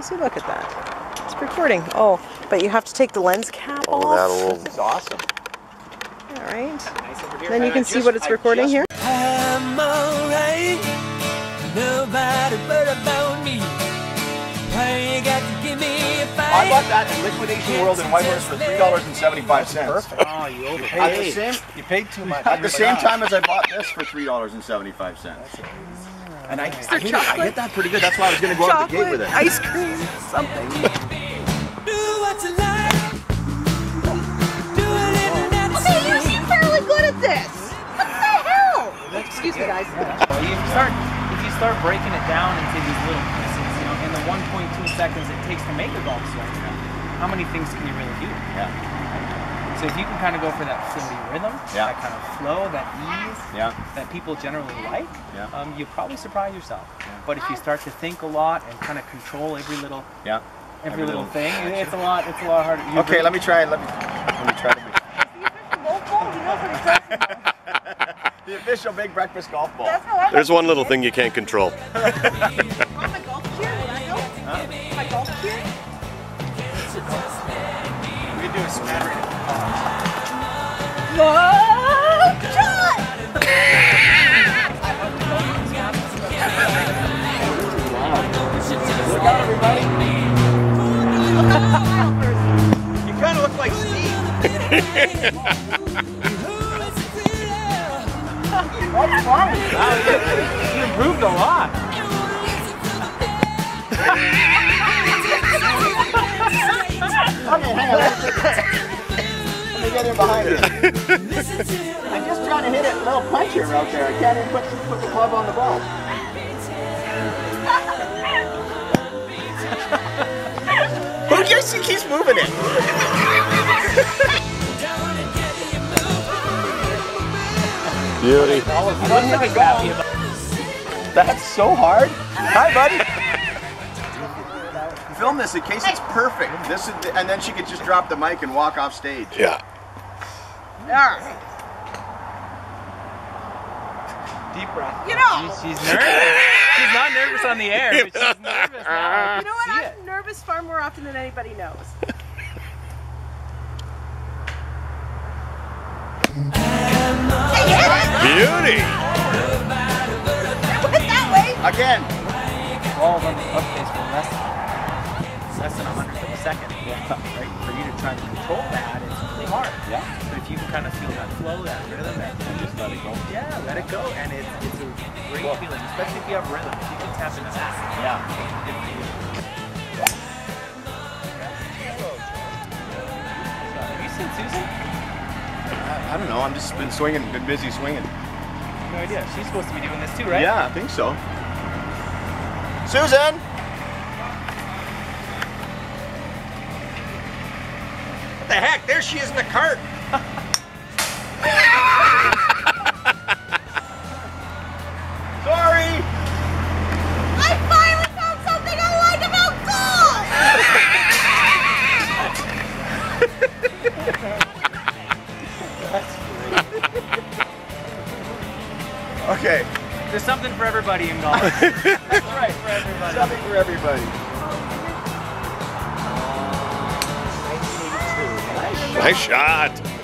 Yeah, see, look at that. It's recording. Oh, but you have to take the lens cap Oh, off. that'll. This is awesome. All right. Nice. Then you can I see just- what it's recording just- here. I'm alright. Nobody but about me. Why you got to give me a fight? I bought that in Liquidation World in Whitehorse for three dollars and seventy-five cents. Perfect. Oh, you At the overpaid. same You paid too much. at the same uh, time as I bought this for three dollars and seventy-five cents. And I, I, hit it, I hit that pretty good. That's why I was going to go out the gate with it. ice cream, something. Do what you like. Do it if that's oh, Okay, you seem fairly good at this. What the hell? Excuse me, guys. Well, you start if you start breaking it down into these little pieces, you know, in the 1.2 seconds it takes to make a golf swing. How many things can you really do? Yeah. So if you can kind of go for that floaty rhythm, Yeah. that kind of flow, that ease Yeah. that people generally like, Yeah. um, you probably surprise yourself. But if you start to think a lot and kind of control every little Yeah. every, Every little little thing, it's a lot. It's a lot harder. You Okay, let me try. Let me let me try to be the official big breakfast golf ball. There's one little thing you can't control. my golf gear? Will? My golf gear? We could do a smattering. Whoa! Shot! Look out, everybody! you kind of look like Steve. What's wrong with you? You improved a lot. Little out there. I can't even put, put the club on the ball. Who just keeps moving it? Beauty. That's so hard. Hi, buddy. Film this in case it's perfect. This is, and then she could just drop the mic and walk off stage. Yeah. Yeah. Deep breath. You know. She, she's nervous. she's not nervous on the air, but she's nervous now. You know what? I'm it. nervous far more often than anybody knows. Beauty. It went that way. Again. All of them. Okay, so less, less than 100 second. Yeah. Right? For you to try to control that, it's really hard. Yeah. But if you can kind of feel that flow, that rhythm, that and just let it go. Yeah, let it go, and it's it's a great cool. feeling, especially if you have rhythm. If you can tap into that. Yeah. Have you seen Susan? I, I don't know. I'm just been swinging, been busy swinging. No idea. She's supposed to be doing this too, right? Yeah, I think so. Susan! The heck? There she is in the cart. Sorry. I finally found something I like about golf. Okay. There's something for everybody in golf. That's right, for everybody. Something for everybody. Nice shot.